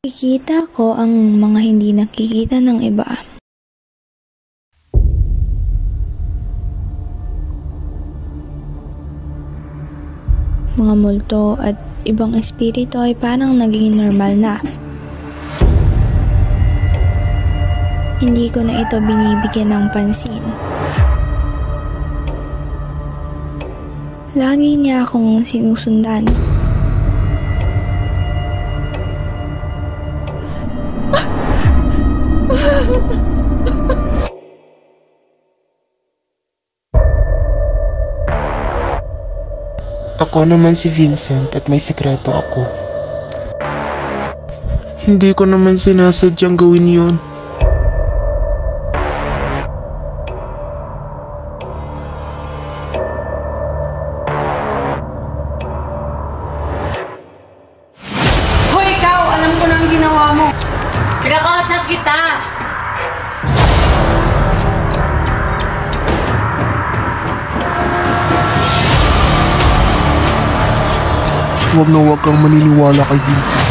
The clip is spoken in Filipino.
Kikita ko ang mga hindi nakikita ng iba. Mga multo at ibang espiritu ay parang naging normal na. Hindi ko na ito binibigyan ng pansin. Lagi niya akong sinusundan. Ako naman si Vincent at may sekreto ako. Hindi ko naman sinasadyang gawin yun. Hoy, ikaw! Alam ko na ang ginawa mo. Pinakausap kita! Huwag na huwag kang maniniwala kay Vincent.